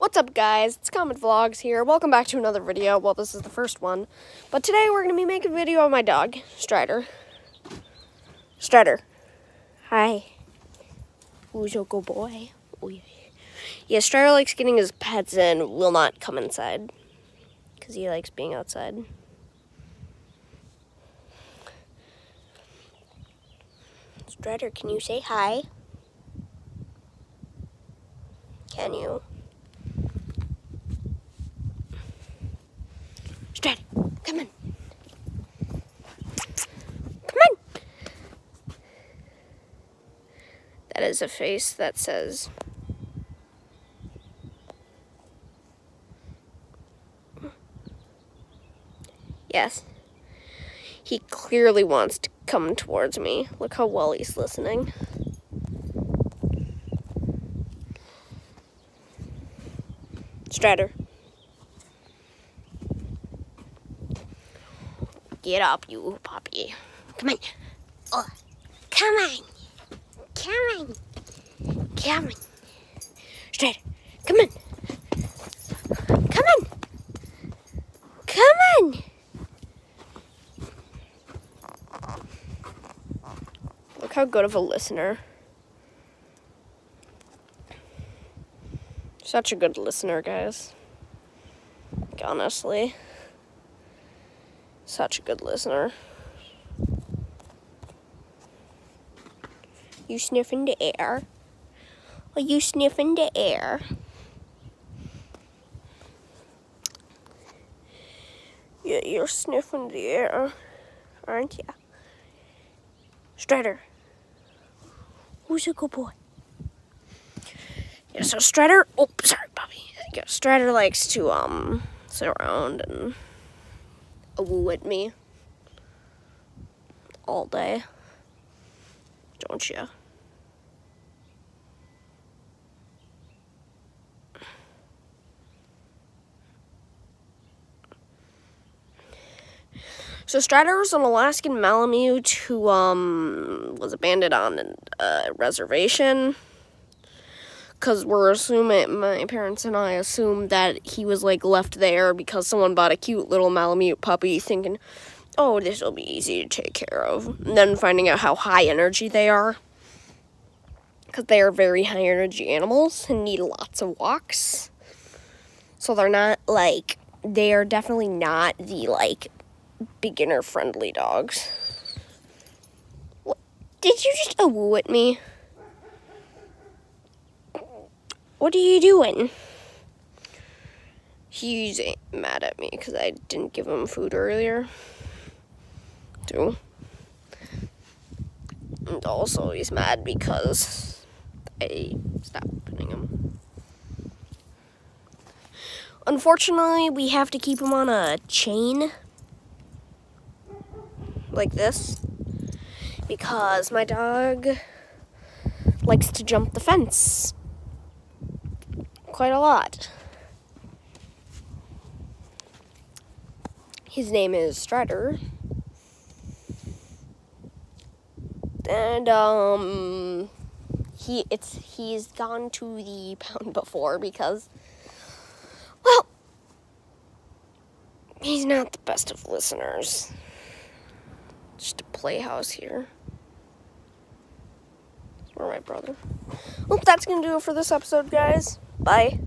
What's up guys, it's Comet Vlogs here. Welcome back to another video. Well, this is the first one. But today we're going to be making a video of my dog, Strider. Strider. Hi. Who's your good boy? Yeah, Strider likes getting his pets and will not come inside. Because he likes being outside. Strider, can you say hi? Can you? Straight. Come on. Come on. That is a face that says. Yes. He clearly wants to come towards me. Look how well he's listening. Strider. Get up, you puppy. Come on. Oh, come on. Come on. Come on. Straight. Come on. Come on. Come on. Look how good of a listener. Such a good listener, guys. honestly. Such a good listener. You sniffing the air? Are you sniffing the air? Yeah, you're sniffing the air, aren't you? Strider. Who's a good boy? Yeah, so Strider, oh, sorry, Bobby. Yeah, Strider likes to, um, sit around and woo at me all day, don't you? So Strider was an Alaskan Malamute who um, was abandoned on a reservation because we're assuming my parents and I assumed that he was like left there because someone bought a cute little Malamute puppy, thinking, "Oh, this will be easy to take care of." And then finding out how high energy they are, because they are very high energy animals and need lots of walks. So they're not like they are definitely not the like beginner friendly dogs. What? Did you just awoo at me? What are you doing? He's mad at me because I didn't give him food earlier. Too. And also he's mad because I stopped putting him. Unfortunately, we have to keep him on a chain like this because my dog likes to jump the fence quite a lot. His name is Strider. And um he it's he's gone to the pound before because well he's not the best of listeners. Just a playhouse here. Or my brother. Well, that's gonna do it for this episode, guys. Bye.